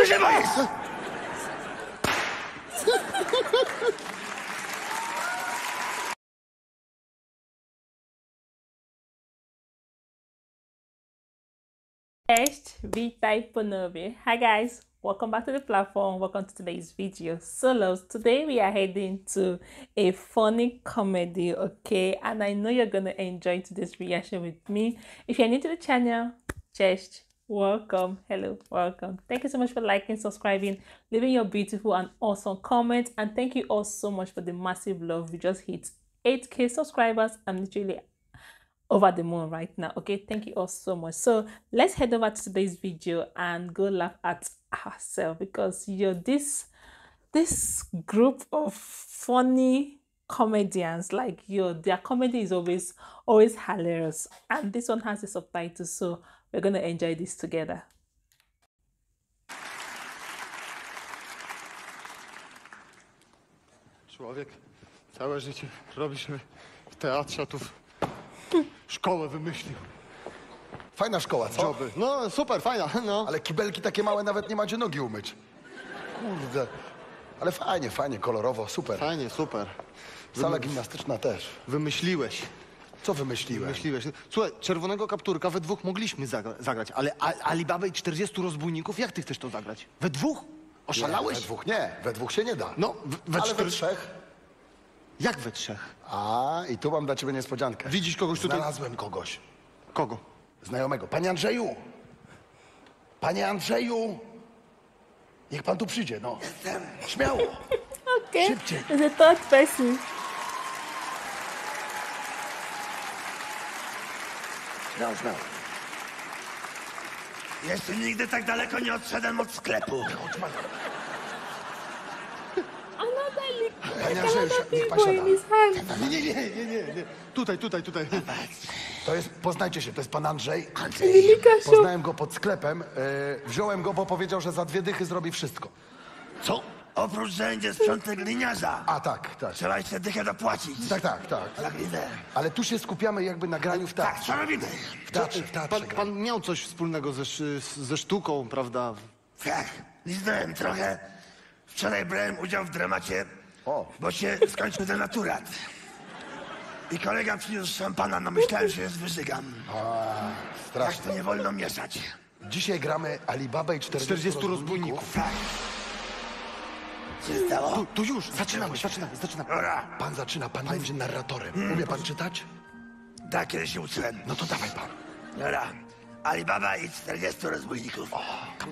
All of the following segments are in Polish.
Boisz? Cześć. Hi guys, welcome back to the platform. Welcome to today's video. So loves, today we are heading to a funny comedy, okay? And I know you're gonna enjoy today's reaction with me. If you're new to the channel, cześć, welcome, hello, welcome. Thank you so much for liking, subscribing, leaving your beautiful and awesome comments. And thank you all so much for the massive love. We just hit 8k subscribers. I'm literally over the moon right now okay thank you all so much so let's head over to today's video and go laugh at ourselves because you're this this group of funny comedians like you their comedy is always always hilarious and this one has the subtitles so we're gonna enjoy this together Człowiek całe życie robi się w teatrze, a tu w- szkołę wymyślił. Fajna szkoła, co? Joby. No super, fajna, no. Ale kibelki takie małe nawet nie macie nogi umyć. Kurde. Ale fajnie, fajnie, kolorowo, super. Fajnie, super. Sala gimnastyczna też. Wymyśliłeś. Co wymyśliłem? Wymyśliłeś. Słuchaj, czerwonego kapturka we dwóch mogliśmy zagra zagrać, ale A- Alibaba i 40 rozbójników, jak ty chcesz to zagrać? We dwóch? Nie, Oszalałeś? we dwóch nie, we dwóch się nie da. No, w- we Ale we trzech. Jak we trzech? A, i tu mam dla ciebie niespodziankę. Widzisz kogoś tutaj? Znalazłem kogoś. Kogo? Znajomego. Panie Andrzeju! Panie Andrzeju! Niech pan tu przyjdzie, no. Śmiało. okay Szybciej. a third person Śmiało, śmiało. Jeszcze nigdy tak daleko nie odszedłem od sklepu. another li- Panie Andrzeju, niech pan siada. Nie, nie, nie, nie, nie, nie. Tutaj, tutaj, tutaj. To jest, poznajcie się, to jest pan Andrzej. Się Poznałem go pod sklepem. e, wziąłem go, bo powiedział, że za dwie dychy zrobi wszystko. Co? Oprócz, że będzie sprzątek gliniarza. A tak, tak. Trzeba jeszcze dychę dopłacić. Tak, tak, tak. Tak widzę. Ale tu się skupiamy jakby na graniu w Tak, teatrze. co robimy? W teatrze, w teatrze Pan, gramy. pan miał coś wspólnego ze, ze sztuką, prawda? Tak, liznąłem trochę. Wczoraj brałem udział w dramacie, O. bo się skończył denaturat. I kolega przyniósł szampana, no myślałem, że jest wyżygam. Tak Strasznie. to nie wolno mieszać. Dzisiaj gramy Alibaba i 40, 40 rozbójników. Tak. Co się stało? Tu, tu już, zaczynamy, zaczynamy, zaczynamy. Dobra, Pan zaczyna, pan będzie narratorem. Umie pan czytać? tak, kiedy się uczyłem. No to dawaj pan. Dobra, Alibaba i 40 rozbójników.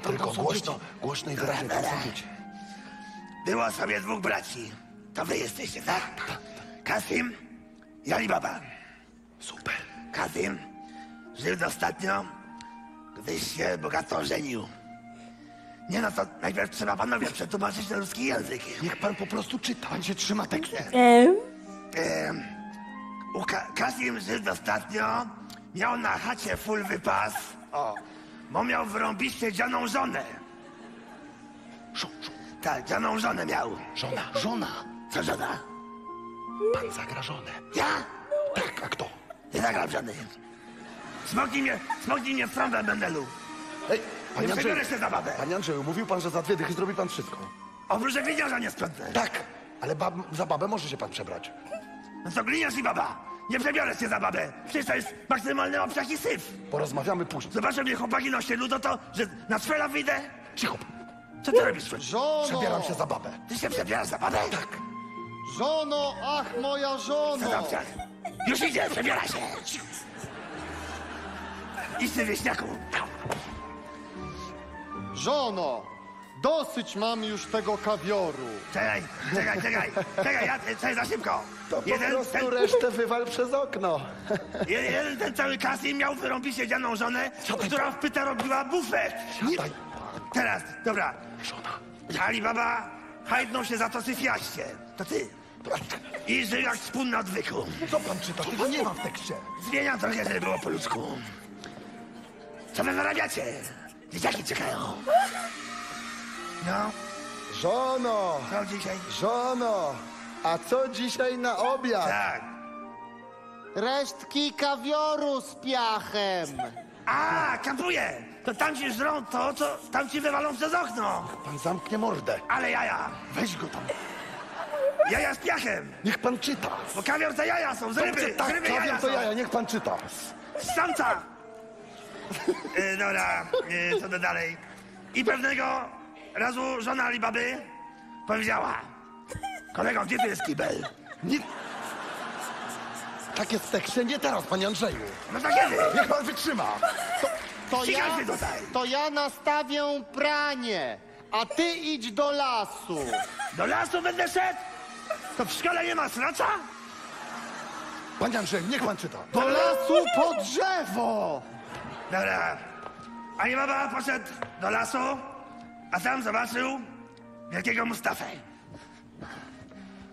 Tylko głośno, głośno i wyraźnie tam są dzieci. Było sobie dwóch braci. To wy jesteście, tak? Kasim i Alibaba. Super. Kasim żył dostatnio, gdyś się bogato żenił. Nie no, to najpierw trzeba panowie przetłumaczyć na ludzki język. Niech pan po prostu czyta. Pan się trzyma tekstu. Em, u Ka Kasim żył dostatnio, miał na chacie full wypas, o, bo miał wrąbiście dzianą żonę. Żo, żo, Tak, dzianą żonę miał. żona, żona. Co żona? Pan zagra żonę. Ja? Tak, a kto? Nie zagram żony. Smoknij mnie, smoknij mnie w trąbę, Bendelu. Ej, Nie panie Andrzeju. przebiorę się za babę. Panie Andrzeju, mówił pan, że za dwie dychy zrobi pan wszystko. Oprócz, że gliniarza nie sprzątnę. Tak, ale bab, za babę może się pan przebrać. No to gliniarz i baba. Nie przebiorę się za babę. Przecież to jest maksymalny obciach i syf. Porozmawiamy później. Zobaczę mnie chłopaki na osiedlu, to to, że na swela wyjdę. Cicho. Co ty robisz? Żono! Przebieram się za babę. Ty się przebierasz za babę? Tak. Żono, ach moja Co żono! obciach? Już idzie, przebiera się. Idź ty wieśniaku. Żono, dosyć mam już tego kawioru. Czekaj, czekaj, czekaj. Czekaj, ja, czekaj za szybko. To po Jeden, prostu ten, resztę wywal przez okno. jeden, jeden ten cały Kasim miał wyrąbiście dzianą żonę, która w pyta robiła bufet. Siadaj. Teraz, dobra. Żona. Alibaba hajdnął się za to syfiaście. To ty. I żył jak spun na odwyku. Co pan czyta? Tego nie ma w tekście. Zmieniam trochę, żeby było po ludzku. Co wy zarabiacie? Dzieciaki czekają. No, Żono, co dzisiaj? żono, a co dzisiaj na obiad? Tak. Resztki kawioru z piachem. A, kapuję! To tamci żrą to, co tamci wywalą przez okno. Pan zamknie mordę. Ale jaja, Weź go tam. jaja z piachem. Niech pan czyta. Bo kawior to jaja są, z ryby, Dobrze, z tak, ryby jaja kawior to są. jaja, niech pan czyta. Z samca. E, dobra, e, co to dalej? I pewnego razu żona Alibaby powiedziała, kolego, gdzie tu jest kibel? Nie... Tak jest w tekście, nie teraz, panie Andrzeju. No to kiedy? Niech pan wytrzyma. To Ścigaj ja, tutaj. to ja nastawię pranie, a ty idź do lasu. Do lasu będę szedł? To w szkole nie ma sracza? Panie Andrzeju, niech pan czyta. Do lasu po drzewo. Dobra. Ali Baba poszedł do lasu, a tam zobaczył wielkiego Mustafę.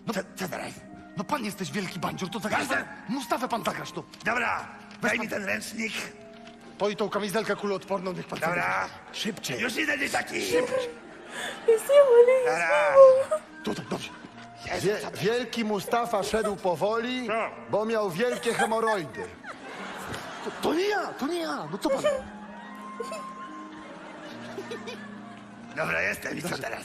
No, co, co teraz? No pan jesteś wielki bandziur, to zagrać Jasne. pan. Mustafę pan zagrać, to. Dobra, daj mi ten ręcznik. To i tą kamizelkę kuloodporną, niech pan Dobra. Szybciej. Już idę, dzieciaki. See what it is? Dobra. Tutaj, dobrze. Wie, wielki Mustafa szedł powoli, Co? bo miał wielkie hemoroidy. To, to nie ja, to nie ja. No co pan? Dobra, jestem i co teraz?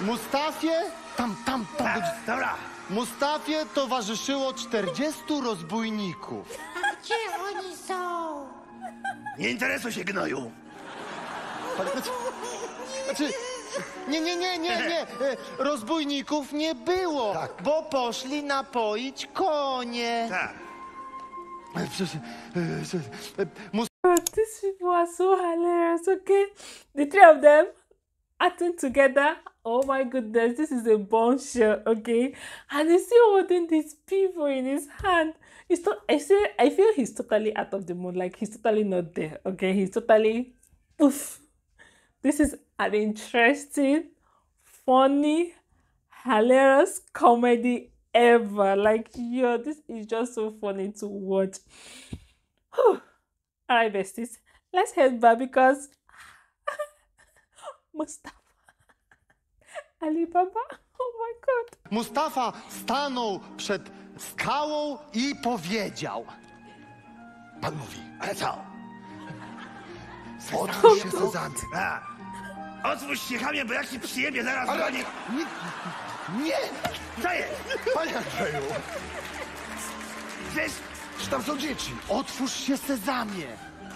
Mustafie, Tam, tam, tam. Będzie- dobra. Mustafie towarzyszyło 40 rozbójników. Gdzie oni są? Nie interesuj się gnoju. Znaczy, nie, nie, nie, nie, nie. Rozbójników nie było, bo poszli napoić konie. Tak. Mus- God, these people are so hilarious, okay? The three of them acting together. Oh my goodness, this is a bombshell, okay? And he's still holding these people in his hand. It's not, I say, I feel he's totally out of the mood, like he's totally not there, okay? He's totally poof. This is an interesting, funny, hilarious comedy ever. Like, yo, this is just so funny to watch. Whew. All right, besties, let's head back because Mustafa Alibaba. Oh my god. Mustafa stanął przed skałą i powiedział. Pan mówi. Ale co? Otwórz się, Sezamie. A. Otwórz się, chamie, bo jak ci przyjemnie zaraz Ale nie, nie, Co jest? panie Andrzeju. Przecież... Czy tam są dzieci? Otwórz się sezamie.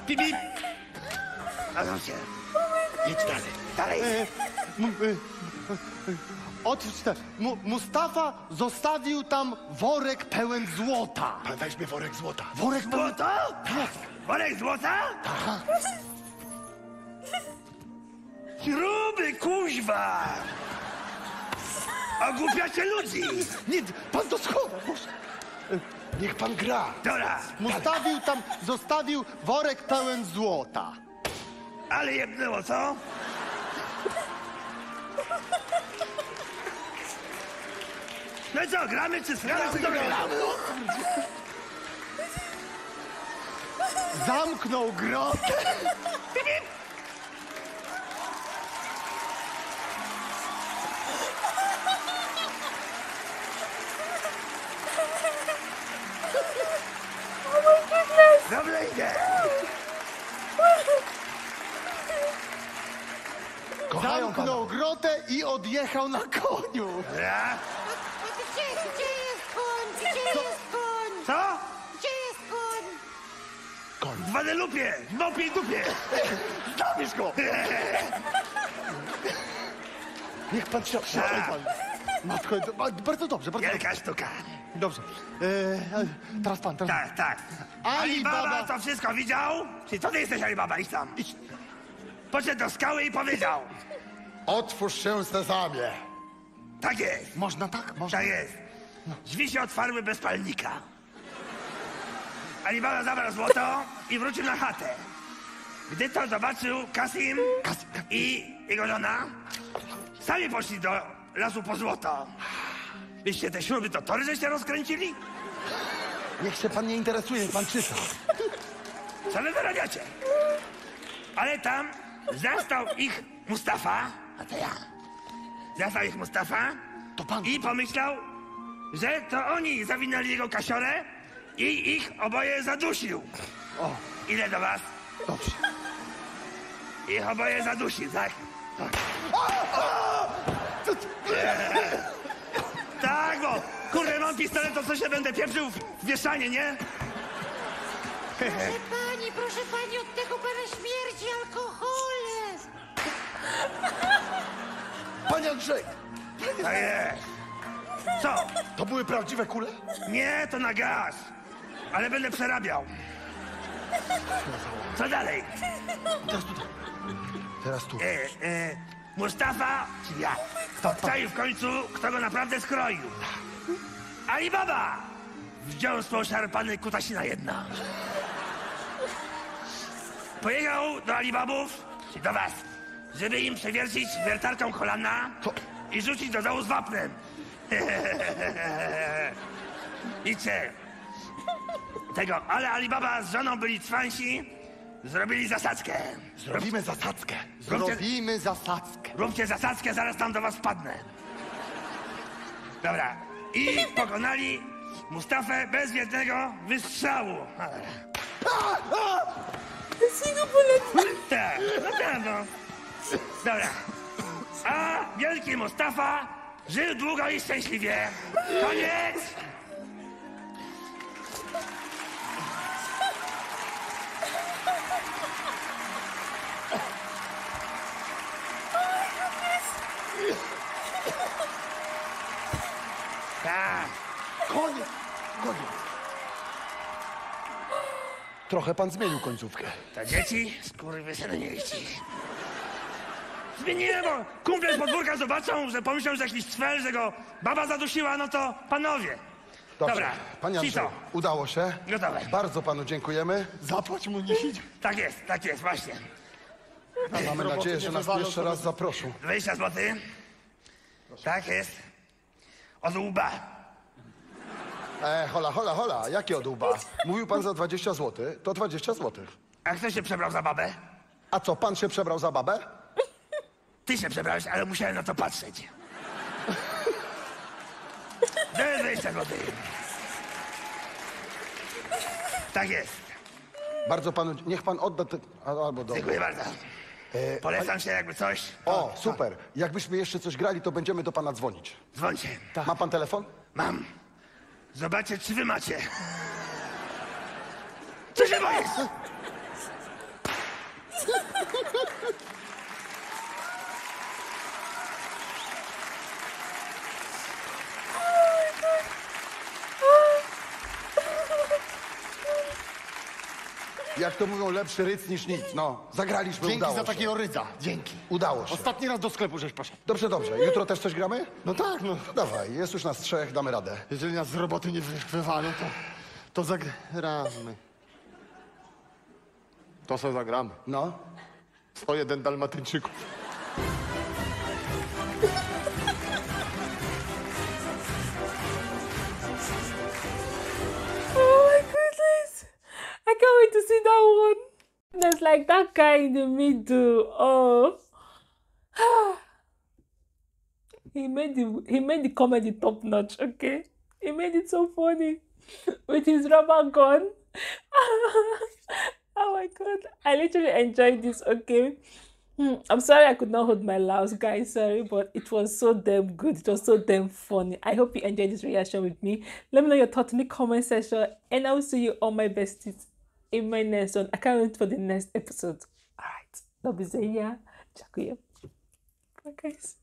Pip, pip. Nazwą się. Idź dalej. Dalej. E, m- e, Otwórz. Mu, Mustafa zostawił tam worek pełen złota. Pan weźmie worek złota. Worek pełen... Złoto? Worek złota? Gruby kuźwa! Ogłupiacie ludzi! Nie, pan to schowa. E, Niech pan gra. Dobra, Mustawił tam, zostawił worek pełen złota. Ale jebnęło, co? No i co, gramy czy sgramy, czy to gramy? Zamknął grotę. Dobrze idzie! Kochają pana. Zamknął grotę i odjechał na koniu. Dobra, A gdzie, gdzie jest koń? Gdzie jest koń? co? Gdzie jest koń? W Guadelupie, w małpiej dupie! Zabierz go. Niech pan się... Tak. pan. Matko, bardzo dobrze, bardzo dobrze. Wielka sztuka. Dobrze. E, e, teraz pan, teraz Tak, tak. Alibaba- Alibaba to wszystko widział? Czyli to ty jesteś Alibaba, idź tam. Idź. Poszedł do skały i powiedział. Otwórz się, Sezamie. Tak jest, Można tak? Można. tak jest. Drzwi się otwarły bez palnika. Alibaba zabrał złoto i wrócił na chatę. Gdy to zobaczył Kasim i jego żona, sami poszli do lasu po złoto. Wyście te śruby to tory żeście rozkręcili? Niech się pan nie interesuje, niech pan czyta. Co wy wyrabiacie? Ale tam zastał ich Mustafa, a to ja. Zastał ich Mustafa To pan. i pomyślał, że to oni zawinęli jego kasiorę i ich oboje zadusił. Idę do was. Dobrze. Ich oboje zadusił, tak? Tak. Tak, bo kurde, mam pistolet, to co się będę pieprzył w w wieszanie, nie? Proszę pani, proszę pani, od tego pana śmierdzi alkoholem. Panie Andrzej, Tak jest. Co? to były prawdziwe kule? Nie, to na gaz. Ale będę przerabiał. Co dalej? Teraz tu. E, e, Mustafa, czyli ja, wczaił w końcu, kto go naprawdę skroił. Alibaba! Wdziąsło szarpany kutasina jedna. Pojechał do Alibabów, czyli do was, żeby im przewiercić wiertarką kolana i rzucić do dołu z wapnem. Widzicie, tego, ale Alibaba z żoną byli cwansi, zrobili zasadzkę. Zrobimy zasadzkę. Róbcie- Zrobimy zasadzkę. Róbcie zasadzkę, zaraz tam do was wpadnę. Dobra. I pokonali Mustafę bez jednego wystrzału. Tak, no tak, no. Dobra. A wielki Mustafa żył długo i szczęśliwie. Koniec! Tak. Koniec. Koniec. Trochę pan zmienił końcówkę. To dzieci, skurwysyny nie liczy. Zmieniłem, bo kumple z podwórka zobaczą, że pomyślą, że jakiś cwel, że go baba zadusiła, no to panowie. Dobrze. Dobra, Panie Andrzej, Cicho. udało się. Gotowe. Bardzo panu dziękujemy. Zapłać mu niech idzie. Tak jest, tak jest, właśnie. Mamy roboty nadzieję, nie że nas tu wywalą, jeszcze to- raz zaproszą. 20 zł. Tak jest. Od łba. E, hola, hola, hola. Jakie od łba? Mówił pan za 20 zł, to 20 zł. A kto się przebrał za babę? A co, pan się przebrał za babę? Ty się przebrałeś, ale musiałem na to patrzeć. Daj 20 zł. Tak jest. Bardzo panu, niech pan odda te... Albo dobra. Dziękuję bardzo. Polecam się jakby coś. O, super. Jakbyśmy jeszcze coś grali, to będziemy do pana dzwonić. Dzwońcie. Ma pan telefon? Mam. Zobaczcie, czy wy macie. Co się boisz? Jak to mówią, lepszy ryc niż nic. No, zagraliśmy, Dzięki udało za się. takiego rydza. Dzięki. Udało się. Ostatni raz do sklepu żeś poszedł. Dobrze, dobrze. Jutro też coś gramy? No tak, no. Dawaj, jest już nas trzech, damy radę. Jeżeli nas z roboty nie wy, wywalą, to, to zagramy. To co zagramy? No. 101 dalmatyńczyków. Can't wait to see that one. There's like that guy in the middle. Oh. he made the he made the comedy top notch, okay? He made it so funny with his rubber gun. oh my god. I literally enjoyed this, okay? Hmm, I'm sorry I could not hold my laughs, guys. Sorry, but it was so damn good. It was so damn funny. I hope you enjoyed this reaction with me. Let me know your thoughts in the comment section, and I will see you all my besties in my next one. I can't wait for the next episode. All right, Nobizenya, Jakuya. Bye, guys.